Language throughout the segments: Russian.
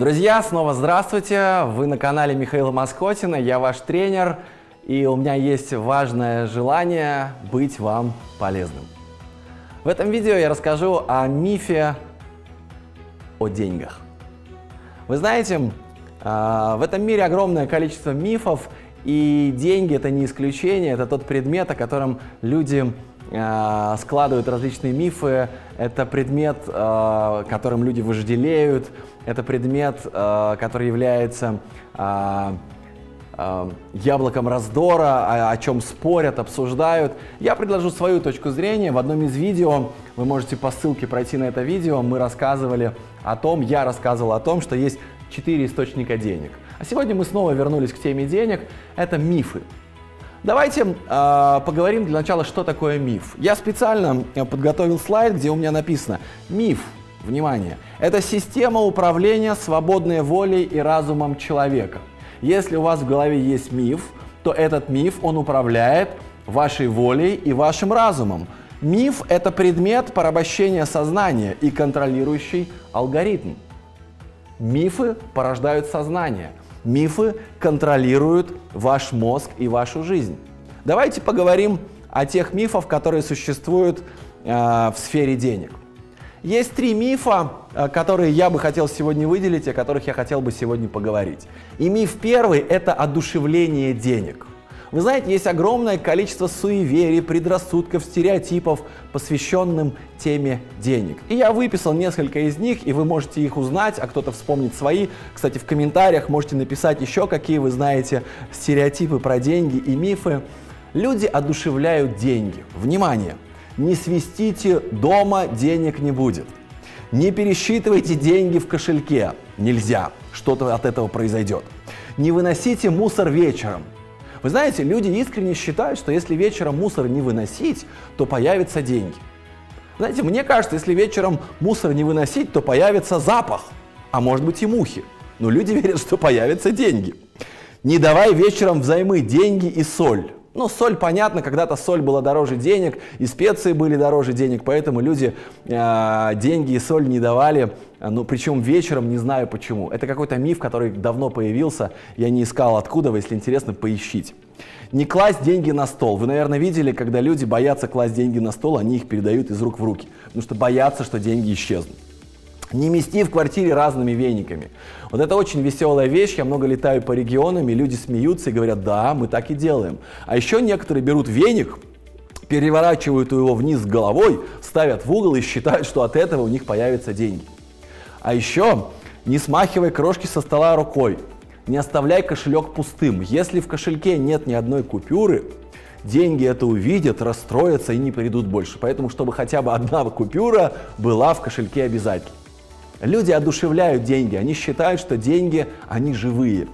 Друзья, снова здравствуйте! Вы на канале Михаила Маскотина, я ваш тренер, и у меня есть важное желание быть вам полезным. В этом видео я расскажу о мифе о деньгах. Вы знаете, а, в этом мире огромное количество мифов, и деньги это не исключение, это тот предмет, о котором люди складывают различные мифы. Это предмет, а, которым люди вожделеют, это предмет, э, который является э, э, яблоком раздора, о, чем спорят, обсуждают. Я предложу свою точку зрения. В одном из видео, вы можете по ссылке пройти на это видео, мы рассказывали о том, я рассказывал о том, что есть четыре источника денег. А сегодня мы снова вернулись к теме денег. Это мифы. Давайте э, поговорим для начала, что такое миф. Я специально подготовил слайд, где у меня написано «Миф Внимание! Это система управления свободной волей и разумом человека. Если у вас в голове есть миф, то этот миф, он управляет вашей волей и вашим разумом. Миф – это предмет порабощения сознания и контролирующий алгоритм. Мифы порождают сознание. Мифы контролируют ваш мозг и вашу жизнь. Давайте поговорим о тех мифах, которые существуют э, в сфере денег. Есть три мифа, э, которые я бы хотел сегодня выделить, о которых я хотел бы сегодня поговорить. И миф первый – это одушевление денег. Вы знаете, есть огромное количество суеверий, предрассудков, стереотипов, посвященным теме денег. И я выписал несколько из них, и вы можете их узнать, а кто-то вспомнит свои. Кстати, в комментариях можете написать еще, какие вы знаете стереотипы про деньги и мифы. Люди одушевляют деньги. Внимание! Не свистите, дома денег не будет. Не пересчитывайте деньги в кошельке. Нельзя. Что-то от этого произойдет. Не выносите мусор вечером. Вы знаете, люди искренне считают, что если вечером мусор не выносить, то появятся деньги. Знаете, мне кажется, если вечером мусор не выносить, то появится запах, а может быть и мухи. Но люди верят, что появятся деньги. Не давай вечером взаймы деньги и соль. Ну, соль, понятно, когда-то соль была дороже денег, и специи были дороже денег, поэтому люди э, деньги и соль не давали, ну, причем вечером, не знаю почему. Это какой-то миф, который давно появился, я не искал откуда, если интересно, поищите. Не класть деньги на стол. Вы, наверное, видели, когда люди боятся класть деньги на стол, они их передают из рук в руки, потому что боятся, что деньги исчезнут. Не мести в квартире разными вениками. Вот это очень веселая вещь. Я много летаю по регионам, и люди смеются и говорят, да, мы так и делаем. А еще некоторые берут веник, переворачивают его вниз головой, ставят в угол и считают, что от этого у них появятся деньги. А еще не смахивай крошки со стола рукой. Не оставляй кошелек пустым. Если в кошельке нет ни одной купюры, деньги это увидят, расстроятся и не придут больше. Поэтому, чтобы хотя бы одна купюра была в кошельке обязательно. Люди одушевляют деньги, они считают, что деньги, они живые.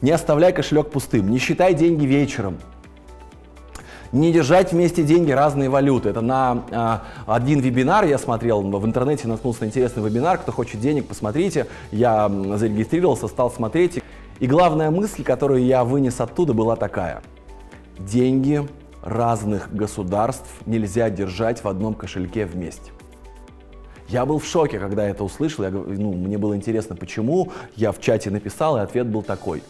Не оставляй кошелек пустым, не считай деньги вечером. Не держать вместе деньги разные валюты. Это на а, один вебинар я смотрел, в интернете наткнулся на интересный вебинар. Кто хочет денег, посмотрите. Я зарегистрировался, стал смотреть. И главная мысль, которую я вынес оттуда, была такая. Деньги разных государств нельзя держать в одном кошельке вместе. Я был в шоке, когда это услышал. Я, ну, мне было интересно, почему. Я в чате написал, и ответ был такой.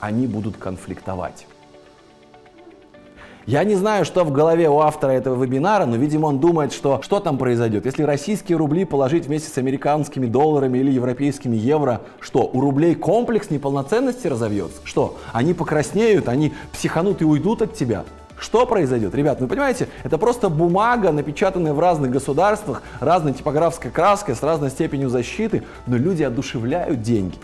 Они будут конфликтовать. Я не знаю, что в голове у автора этого вебинара, но, видимо, он думает, что что там произойдет. Если российские рубли положить вместе с американскими долларами или европейскими евро, что, у рублей комплекс неполноценности разовьется? Что, они покраснеют, они психанут и уйдут от тебя? Что произойдет? Ребят, вы понимаете, это просто бумага, напечатанная в разных государствах, разной типографской краской, с разной степенью защиты, но люди одушевляют деньги.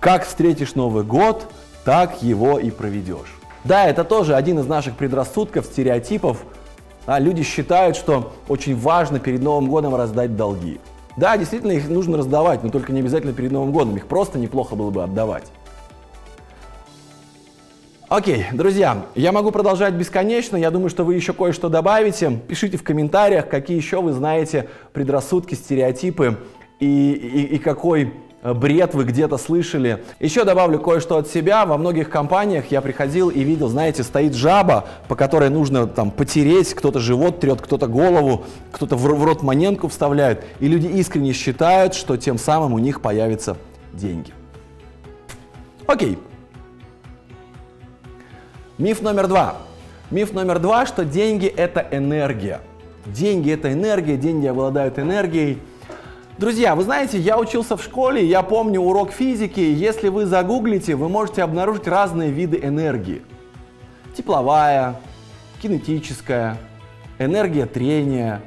Как встретишь Новый год, так его и проведешь. Да, это тоже один из наших предрассудков, стереотипов. А, люди считают, что очень важно перед Новым годом раздать долги. Да, действительно, их нужно раздавать, но только не обязательно перед Новым годом. Их просто неплохо было бы отдавать. Окей, друзья, я могу продолжать бесконечно. Я думаю, что вы еще кое-что добавите. Пишите в комментариях, какие еще вы знаете предрассудки, стереотипы и, и, и какой э, бред вы где-то слышали. Еще добавлю кое-что от себя. Во многих компаниях я приходил и видел, знаете, стоит жаба, по которой нужно там потереть, кто-то живот трет, кто-то голову, кто-то в, рот монетку вставляет. И люди искренне считают, что тем самым у них появятся деньги. Окей. Миф номер два. Миф номер два, что деньги это энергия. Деньги это энергия, деньги обладают энергией. Друзья, вы знаете, я учился в школе, я помню урок физики. Если вы загуглите, вы можете обнаружить разные виды энергии. Тепловая, кинетическая, энергия трения,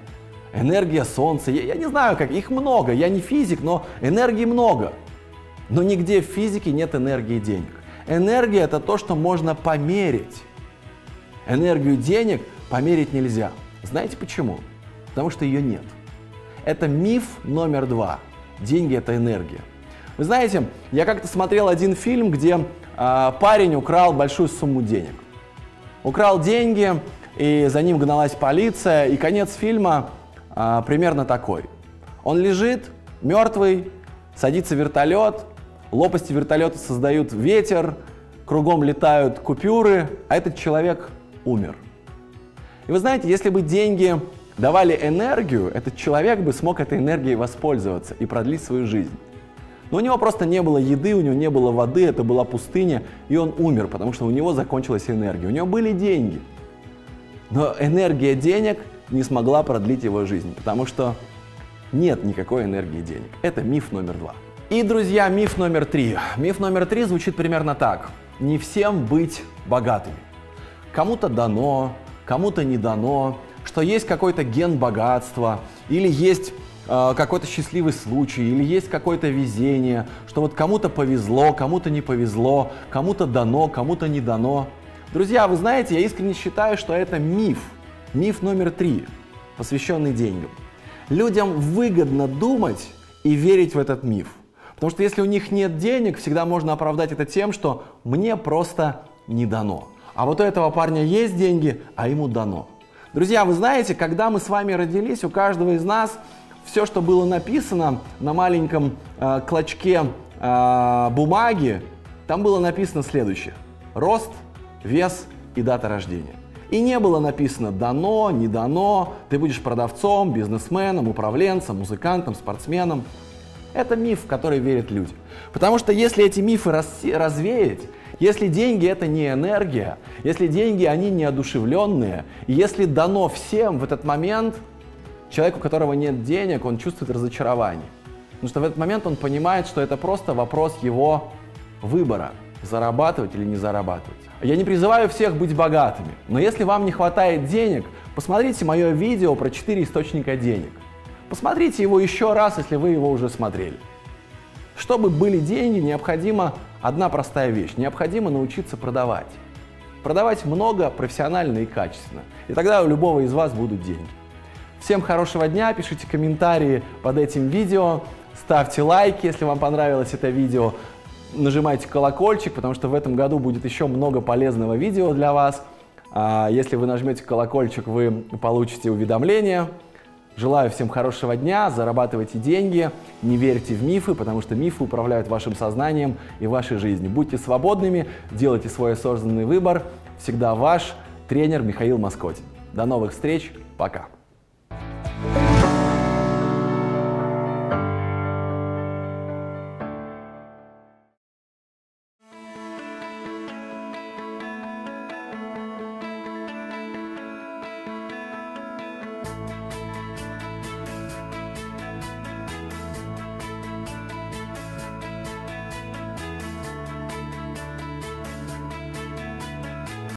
энергия солнца. Я, я не знаю, как их много. Я не физик, но энергии много. Но нигде в физике нет энергии денег. Энергия это то, что можно померить. Энергию денег померить нельзя. Знаете почему? Потому что ее нет. Это миф номер два. Деньги это энергия. Вы знаете, я как-то смотрел один фильм, где э, парень украл большую сумму денег. Украл деньги, и за ним гналась полиция, и конец фильма э, примерно такой. Он лежит, мертвый, садится вертолет, лопасти вертолета создают ветер, кругом летают купюры, а этот человек умер. И вы знаете, если бы деньги давали энергию, этот человек бы смог этой энергией воспользоваться и продлить свою жизнь. Но у него просто не было еды, у него не было воды, это была пустыня, и он умер, потому что у него закончилась энергия. У него были деньги, но энергия денег не смогла продлить его жизнь, потому что нет никакой энергии денег. Это миф номер два. И, друзья, миф номер три. Миф номер три звучит примерно так. Не всем быть богатыми. Кому-то дано, кому-то не дано, что есть какой-то ген богатства, или есть э, какой-то счастливый случай, или есть какое-то везение, что вот кому-то повезло, кому-то не повезло, кому-то дано, кому-то не дано. Друзья, вы знаете, я искренне считаю, что это миф. Миф номер три, посвященный деньгам. Людям выгодно думать и верить в этот миф. Потому что если у них нет денег, всегда можно оправдать это тем, что мне просто не дано. А вот у этого парня есть деньги, а ему дано. Друзья, вы знаете, когда мы с вами родились, у каждого из нас все, что было написано на маленьком э, клочке э, бумаги, там было написано следующее. Рост, вес и дата рождения. И не было написано дано, не дано, ты будешь продавцом, бизнесменом, управленцем, музыкантом, спортсменом. Это миф, в который верят люди. Потому что если эти мифы развеять, если деньги это не энергия, если деньги они неодушевленные, и если дано всем в этот момент, человек, у которого нет денег, он чувствует разочарование. Потому что в этот момент он понимает, что это просто вопрос его выбора, зарабатывать или не зарабатывать. Я не призываю всех быть богатыми, но если вам не хватает денег, посмотрите мое видео про 4 источника денег. Посмотрите его еще раз, если вы его уже смотрели. Чтобы были деньги, необходимо одна простая вещь. Необходимо научиться продавать. Продавать много, профессионально и качественно. И тогда у любого из вас будут деньги. Всем хорошего дня, пишите комментарии под этим видео, ставьте лайки, если вам понравилось это видео, нажимайте колокольчик, потому что в этом году будет еще много полезного видео для вас. А если вы нажмете колокольчик, вы получите уведомления. Желаю всем хорошего дня, зарабатывайте деньги, не верьте в мифы, потому что мифы управляют вашим сознанием и вашей жизнью. Будьте свободными, делайте свой осознанный выбор. Всегда ваш тренер Михаил Маскотин. До новых встреч, пока!